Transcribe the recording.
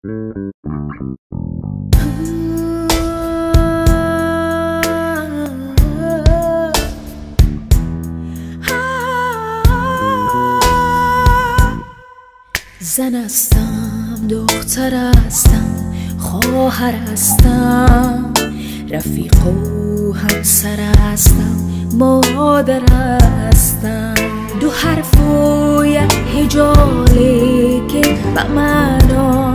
زن هستم دختر هستم خواهر هستم رفیق و همسر هستم مادر هستم. دو حرف و یک هجاله که به من